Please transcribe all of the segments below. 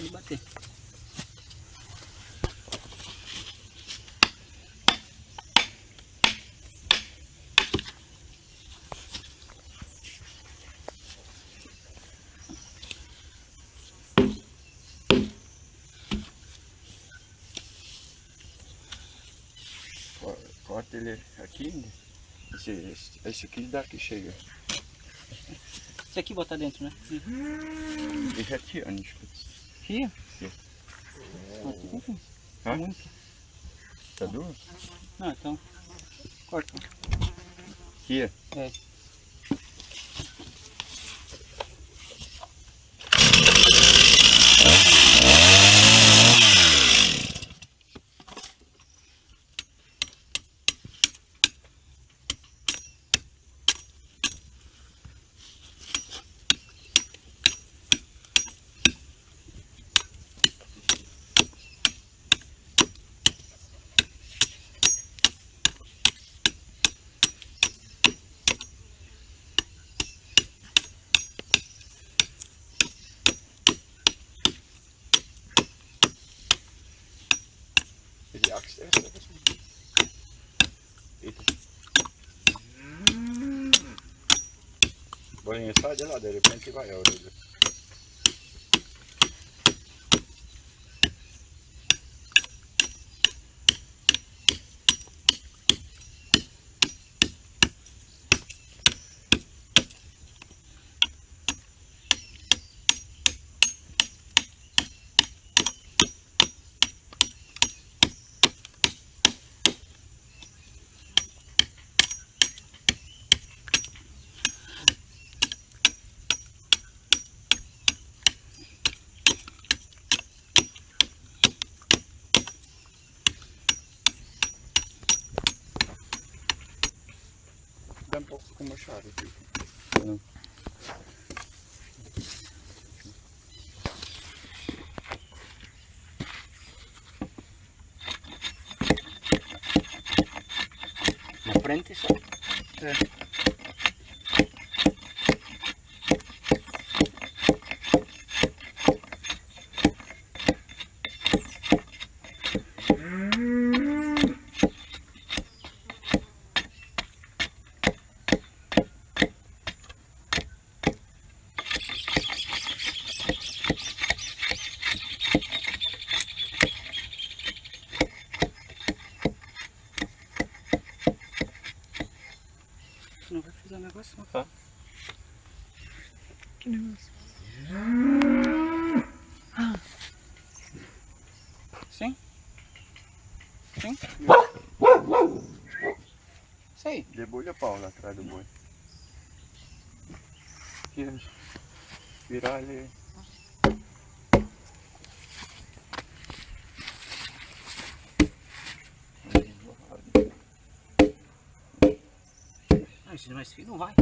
pode bater. Co- Corta ele aqui. né? Esse, esse, esse aqui dá que chega. Esse aqui botar dentro, né? E aqui, Anish. Aqui? Aqui. Hã? Muito. Tá duro? Não, então. Corta. Aqui. É. Ele axe é essa Eita. Bolinha sai de lá, de repente commerciali no. Lo prendi? Sì. Eh. Que negócio? Sim? Sim? Sei. Debulha pau lá atrás do boi. Virar ele. Ah, esse mais fio não vai.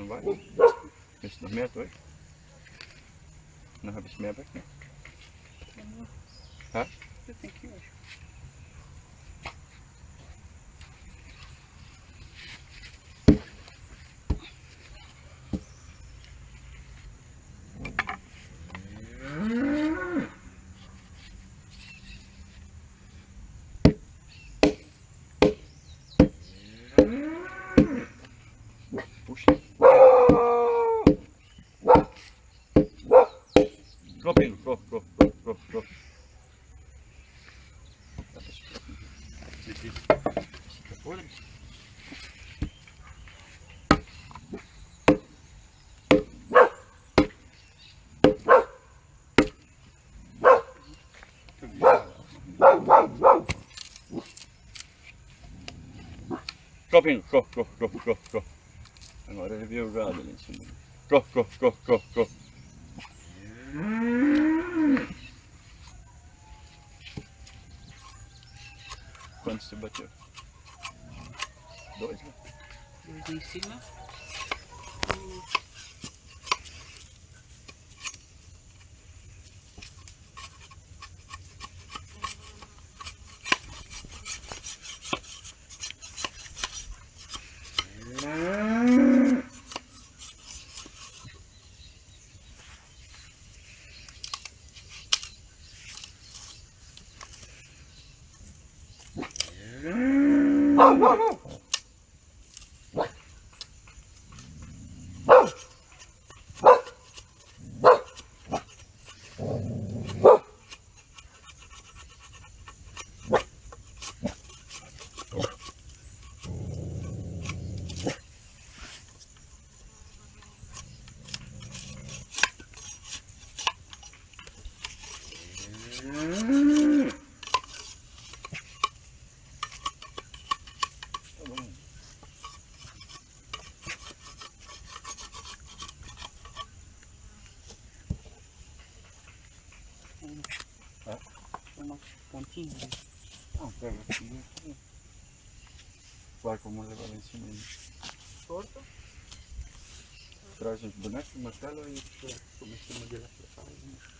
Não vai? Esse não mete hoje? Não vai esse mete aqui. Hã? Você tem que ir hoje. Niin. Sitten pois. Drop in, drop, drop, drop, drop, drop. Hang on, I don't know if you're rather than somebody. Drop, drop, drop, drop, drop. Dois, né? Dois em cima. Oh, oh, oh! chingue. No, ah, pero chingue. Guarda cómo le va encima. Corto. Matalo y ya la preparada.